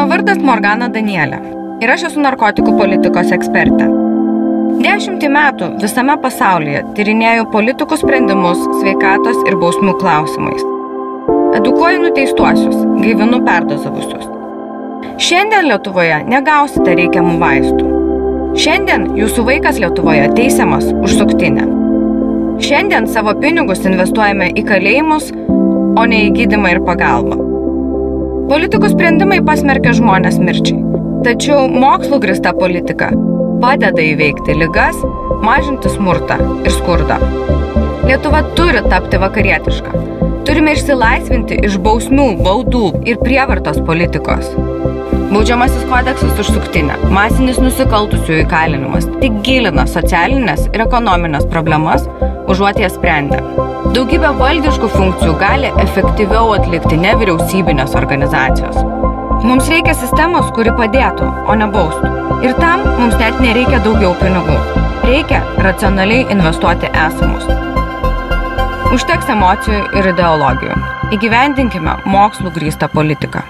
Mano vardas Morgana Danielė ir aš esu narkotikų politikos ekspertė. Dešimtį metų visame pasaulyje tyrinėjau politikų sprendimus sveikatos ir bausmių klausimais. Edukuoju nuteistuosius, gaivinu perdozavusius. Šiandien Lietuvoje negausite reikiamų vaistų. Šiandien jūsų vaikas Lietuvoje teisiamas už suktinę. Šiandien savo pinigus investuojame į kalėjimus, o ne į gydimą ir pagalbą. Politikų sprendimai pasmerkia žmonės mirčiai. Tačiau mokslo grista politika padeda įveikti ligas, mažinti smurtą ir skurdą. Lietuva turi tapti vakarietiška. Turime išsilaisvinti iš bausmių, baudų ir prievartos politikos. Baudžiamasis kodeksas už suktinę, masinis nusikaltusių įkalinimas tik gilina socialinės ir ekonominės problemas, užuot jas sprendę. Daugybę valdiškų funkcijų gali efektyviau atlikti nevyriausybinės organizacijos. Mums reikia sistemos, kuri padėtų, o ne baustų. Ir tam mums net nereikia daugiau pinigų. Reikia racionaliai investuoti esamus. Užteks emocijų ir ideologijų. Įgyvendinkime mokslų grįstą politiką.